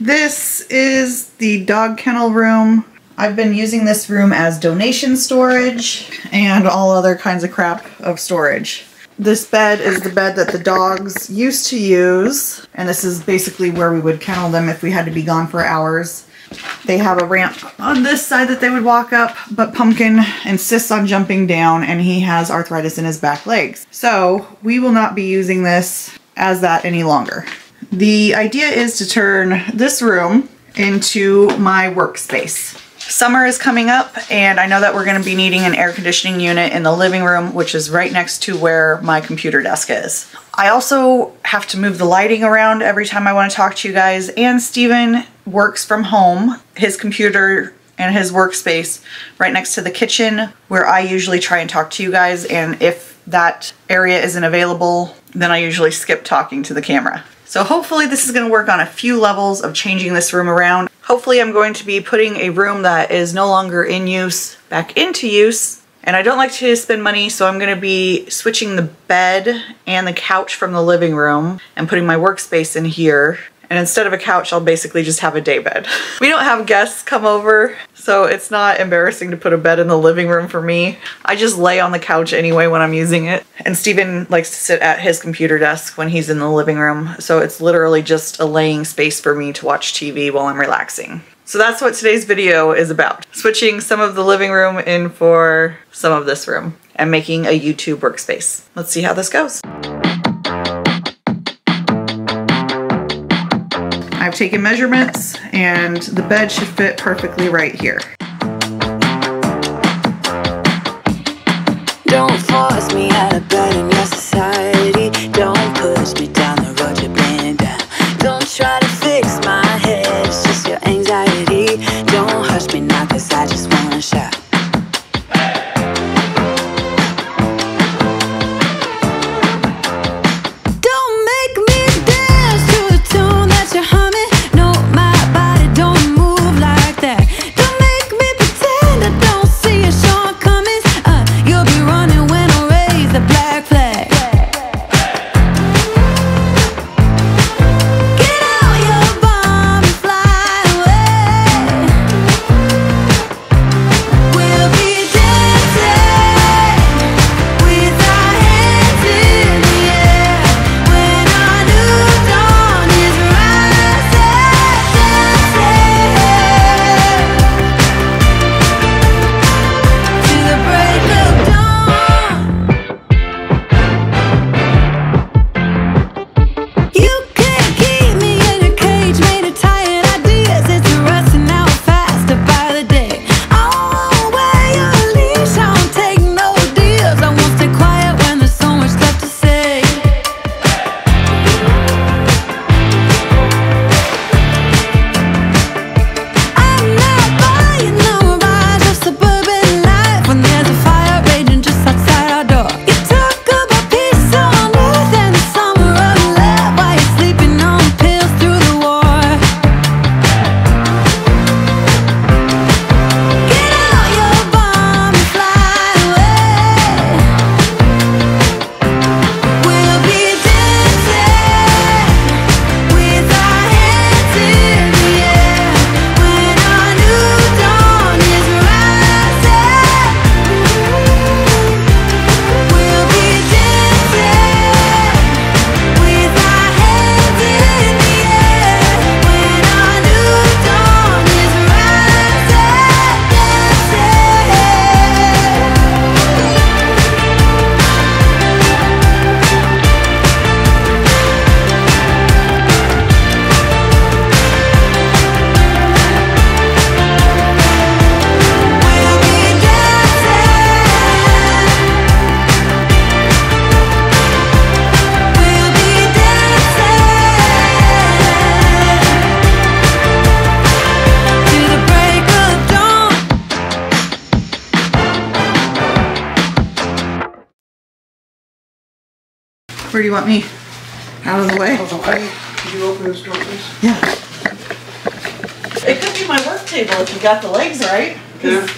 This is the dog kennel room. I've been using this room as donation storage and all other kinds of crap of storage. This bed is the bed that the dogs used to use, and this is basically where we would kennel them if we had to be gone for hours. They have a ramp on this side that they would walk up, but Pumpkin insists on jumping down and he has arthritis in his back legs. So we will not be using this as that any longer. The idea is to turn this room into my workspace. Summer is coming up and I know that we're gonna be needing an air conditioning unit in the living room, which is right next to where my computer desk is. I also have to move the lighting around every time I wanna talk to you guys and Steven works from home. His computer and his workspace right next to the kitchen where I usually try and talk to you guys and if that area isn't available, then I usually skip talking to the camera. So hopefully this is gonna work on a few levels of changing this room around. Hopefully I'm going to be putting a room that is no longer in use back into use. And I don't like to spend money, so I'm gonna be switching the bed and the couch from the living room and putting my workspace in here. And instead of a couch, I'll basically just have a day bed. We don't have guests come over, so it's not embarrassing to put a bed in the living room for me. I just lay on the couch anyway when I'm using it. And Steven likes to sit at his computer desk when he's in the living room, so it's literally just a laying space for me to watch TV while I'm relaxing. So that's what today's video is about. Switching some of the living room in for some of this room and making a YouTube workspace. Let's see how this goes. I've taken measurements and the bed should fit perfectly right here. Don't force me out of bed in your society. Don't push me down Where do you want me? Out of the way? Okay, could you open this door, please? Yeah. It could be my work table if you got the legs right. Yeah.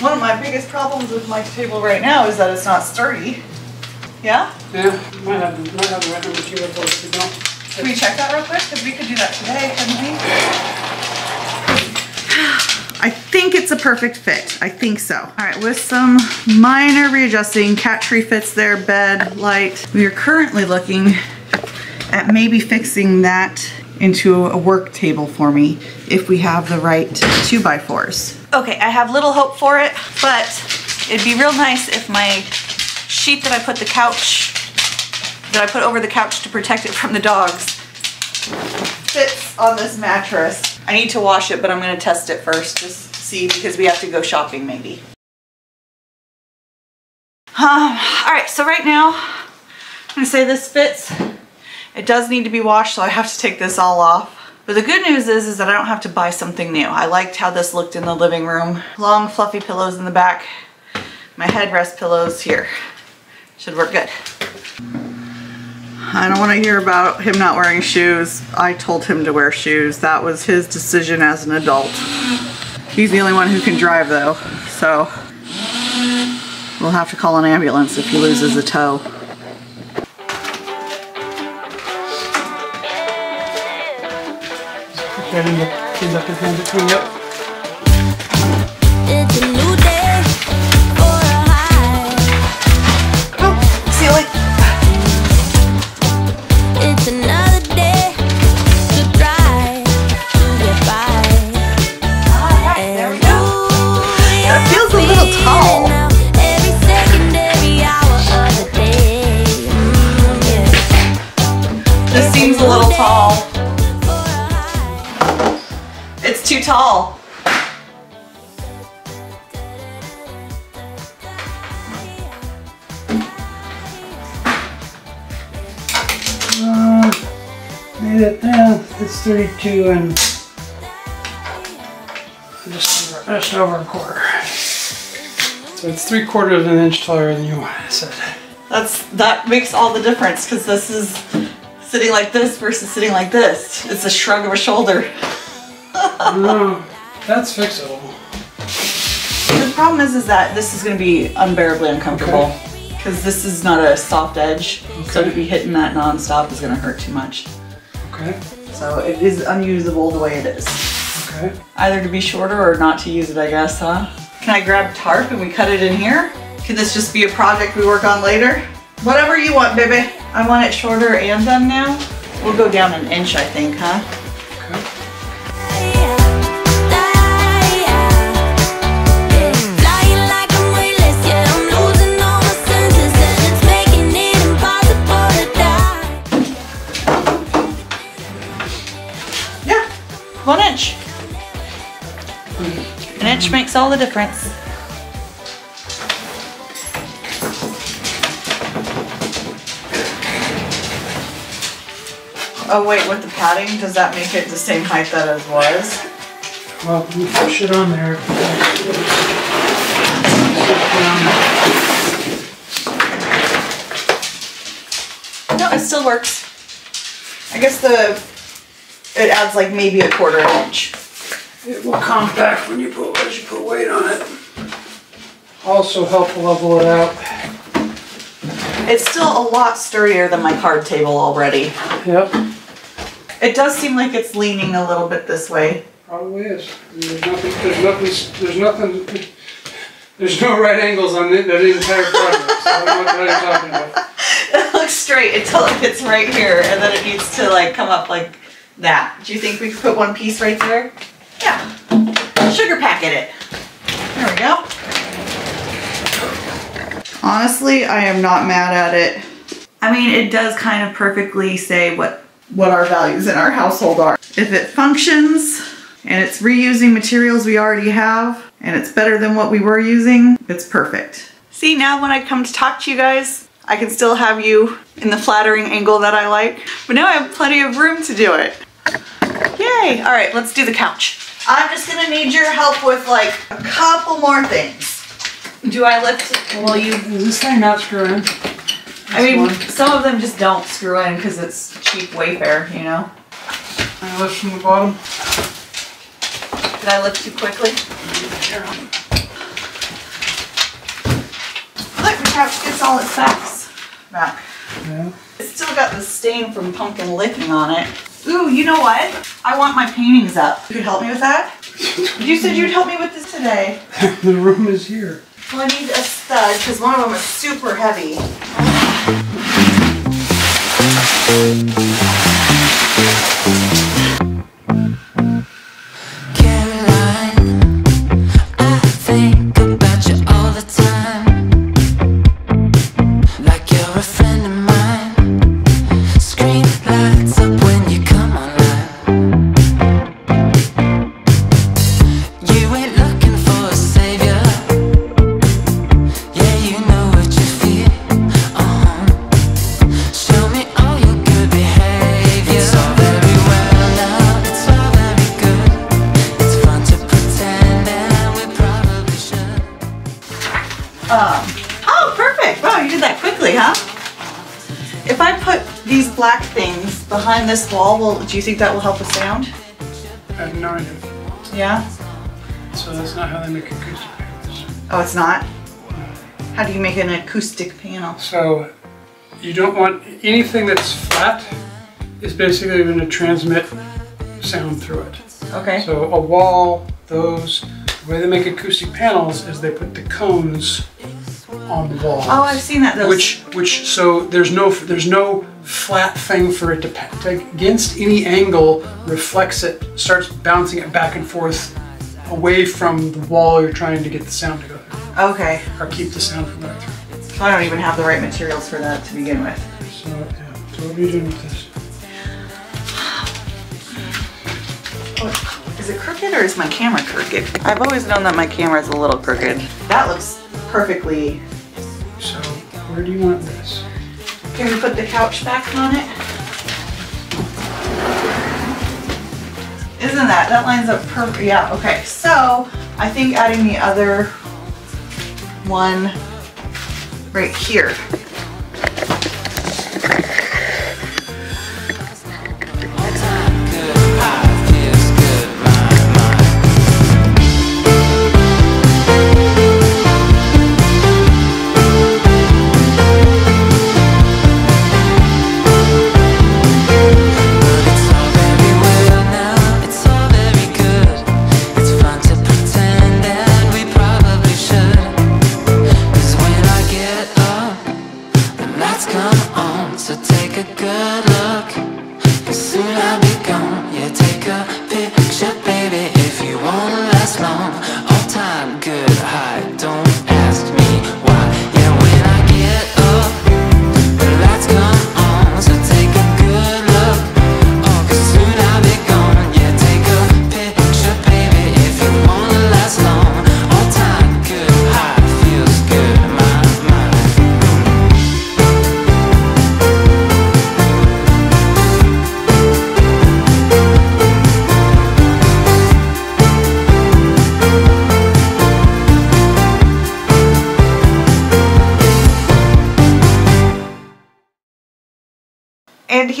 One of my biggest problems with my table right now is that it's not sturdy. Yeah? Yeah, might have, might have the right number two of those, you. Can we check that real quick? Because we could do that today, couldn't we? I think it's a perfect fit. I think so. All right, with some minor readjusting, cat tree fits there, bed, light. We are currently looking at maybe fixing that into a work table for me if we have the right two by fours. Okay, I have little hope for it, but it'd be real nice if my sheet that I put the couch, that I put over the couch to protect it from the dogs, fits on this mattress. I need to wash it, but I'm gonna test it first, just see, because we have to go shopping maybe. Um, all right, so right now, I'm gonna say this fits. It does need to be washed, so I have to take this all off. But the good news is, is that I don't have to buy something new. I liked how this looked in the living room. Long fluffy pillows in the back. My headrest pillows here. Should work good. I don't want to hear about him not wearing shoes. I told him to wear shoes. That was his decision as an adult. He's the only one who can drive though, so we'll have to call an ambulance if he loses a toe. In the, in the hand between you. It's too tall. Uh, made it down. It's 32 and just over, just over a quarter. So it's three quarters of an inch taller than you said. That's that makes all the difference because this is sitting like this versus sitting like this. It's a shrug of a shoulder. No, that's fixable. The problem is, is that this is going to be unbearably uncomfortable because this is not a soft edge. So to be hitting that nonstop is going to hurt too much. Okay. So it is unusable the way it is. Okay. Either to be shorter or not to use it, I guess, huh? Can I grab tarp and we cut it in here? Can this just be a project we work on later? Whatever you want, baby. I want it shorter and done now. We'll go down an inch, I think, huh? Makes all the difference. Oh wait, with the padding, does that make it the same height that it was? Well, you push it on there. No, it still works. I guess the, it adds like maybe a quarter inch. It will compact when you put as you put weight on it. Also help level it out. It's still a lot sturdier than my card table already. Yep. It does seem like it's leaning a little bit this way. Probably is. There's nothing. There's nothing. There's nothing. There's no right angles on it, that entire project. So I don't know what you're talking about. It looks straight until it gets right here and then it needs to like come up like that. Do you think we could put one piece right there? Yeah. Sugar packet it. There we go. Honestly, I am not mad at it. I mean, it does kind of perfectly say what what our values in our household are. If it functions and it's reusing materials we already have and it's better than what we were using, it's perfect. See, now when I come to talk to you guys, I can still have you in the flattering angle that I like, but now I have plenty of room to do it. Yay! All right, let's do the couch. I'm just gonna need your help with like a couple more things. Do I lift, will you Is this thing not screwing? I mean, one. some of them just don't screw in because it's cheap Wayfair, you know? I lift from the bottom. Did I lift too quickly? Look, the couch gets all its facts back. Yeah. It's still got the stain from pumpkin licking on it. Ooh, you know what? I want my paintings up. You could help me with that? You said you'd help me with this today. the room is here. Well, I need a stud because one of them is super heavy. Behind this wall, will, do you think that will help with sound? I have no idea. Yeah? So that's not how they make acoustic panels. Oh, it's not? How do you make an acoustic panel? So you don't want anything that's flat is basically going to transmit sound through it. Okay. So a wall, those, the way they make acoustic panels is they put the cones on the wall. Oh, I've seen that. Those. Which, which, so there's no, there's no flat thing for it to, to against any angle reflects it, starts bouncing it back and forth away from the wall you're trying to get the sound to go through, Okay. or keep the sound from going through. I don't even have the right materials for that to begin with. So, yeah. So what are you doing with this? Oh, is it crooked or is my camera crooked? I've always known that my camera is a little crooked. That looks perfectly. Where do you want this? Can we put the couch back on it? Isn't that, that lines up perfect, yeah, okay. So, I think adding the other one right here.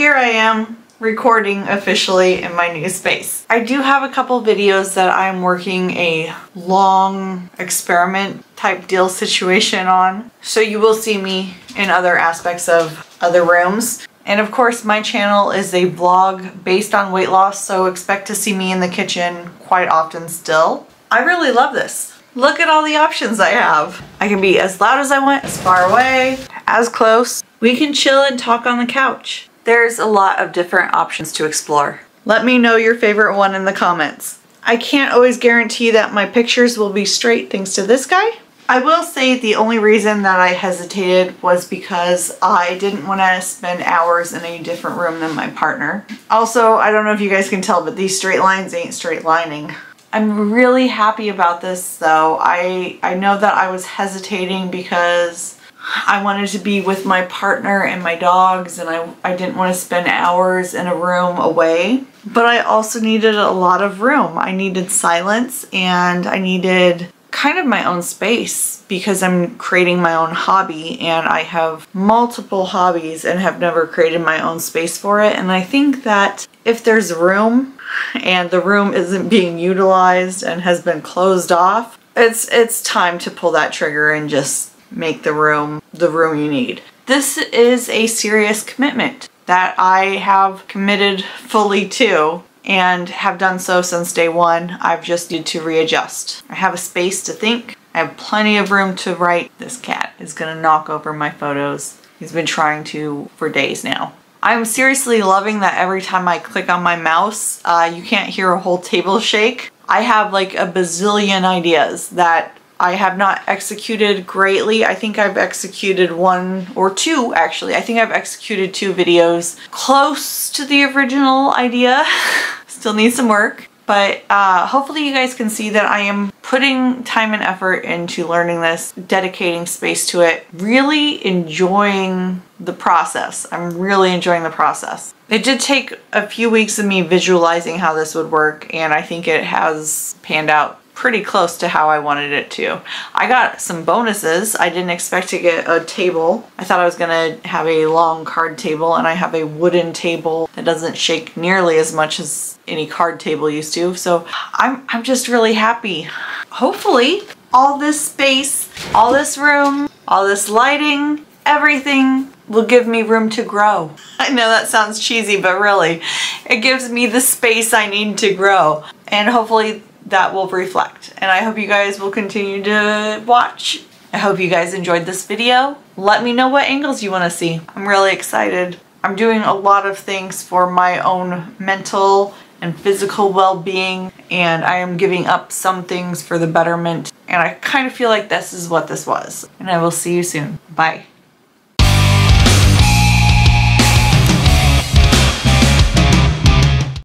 Here I am recording officially in my new space. I do have a couple videos that I'm working a long experiment type deal situation on. So you will see me in other aspects of other rooms. And of course, my channel is a vlog based on weight loss, so expect to see me in the kitchen quite often still. I really love this. Look at all the options I have. I can be as loud as I want, as far away, as close. We can chill and talk on the couch. There's a lot of different options to explore. Let me know your favorite one in the comments. I can't always guarantee that my pictures will be straight thanks to this guy. I will say the only reason that I hesitated was because I didn't want to spend hours in a different room than my partner. Also, I don't know if you guys can tell, but these straight lines ain't straight lining. I'm really happy about this though. I I know that I was hesitating because I wanted to be with my partner and my dogs and I, I didn't want to spend hours in a room away. But I also needed a lot of room. I needed silence and I needed kind of my own space because I'm creating my own hobby and I have multiple hobbies and have never created my own space for it. And I think that if there's room and the room isn't being utilized and has been closed off, it's it's time to pull that trigger and just make the room the room you need. this is a serious commitment that I have committed fully to and have done so since day one. I've just needed to readjust. I have a space to think. I have plenty of room to write. This cat is gonna knock over my photos. He's been trying to for days now. I'm seriously loving that every time I click on my mouse, uh, you can't hear a whole table shake. I have like a bazillion ideas that I have not executed greatly. I think I've executed one or two actually. I think I've executed two videos close to the original idea. Still need some work. But uh, hopefully you guys can see that I am putting time and effort into learning this, dedicating space to it, really enjoying the process. I'm really enjoying the process. It did take a few weeks of me visualizing how this would work and I think it has panned out pretty close to how I wanted it to. I got some bonuses. I didn't expect to get a table. I thought I was gonna have a long card table and I have a wooden table that doesn't shake nearly as much as any card table used to. So I'm, I'm just really happy. Hopefully all this space, all this room, all this lighting, everything will give me room to grow. I know that sounds cheesy, but really, it gives me the space I need to grow. And hopefully that will reflect. And I hope you guys will continue to watch. I hope you guys enjoyed this video. Let me know what angles you want to see. I'm really excited. I'm doing a lot of things for my own mental and physical well-being and I am giving up some things for the betterment and I kind of feel like this is what this was. And I will see you soon. Bye.